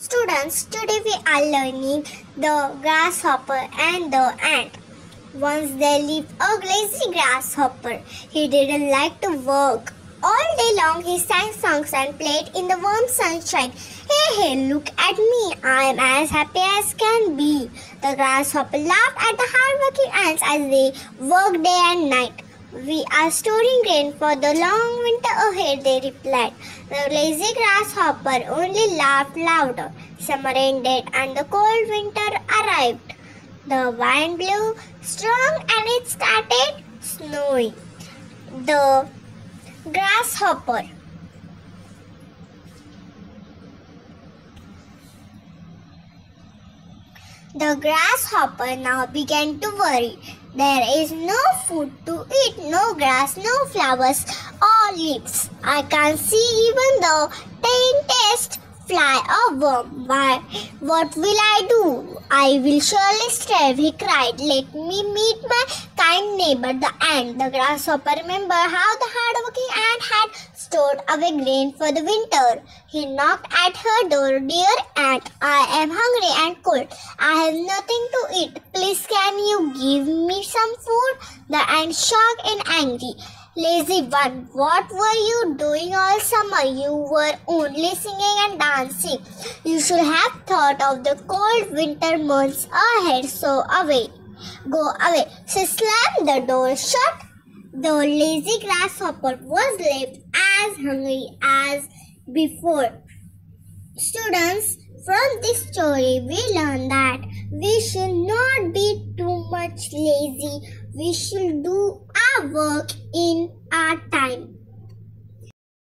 Students, today we are learning the grasshopper and the ant. Once there lived a lazy grasshopper. He didn't like to work. All day long he sang songs and played in the warm sunshine. Hey, hey, look at me. I am as happy as can be. The grasshopper laughed at the hardworking ants as they worked day and night. We are storing grain for the long winter ahead, they replied. The lazy grasshopper only laughed louder. Summer ended and the cold winter arrived. The wind blew strong and it started snowing. The grasshopper The grasshopper now began to worry. There is no food to eat, no grass, no flowers or leaves. I can't see even the tiniest fly or worm. Why, what will I do? I will surely starve, he cried. Let me meet my kind neighbor, the ant. The grasshopper remember how the hardworking ant stored away grain for the winter. He knocked at her door. Dear ant, I am hungry and cold. I have nothing to eat. Please can you give me some food? The ant shocked and angry. Lazy one, what were you doing all summer? You were only singing and dancing. You should have thought of the cold winter months ahead. So away, go away. She slammed the door shut. The lazy grasshopper was left as hungry as before. Students, from this story, we learn that we should not be too much lazy. We should do our work in our time.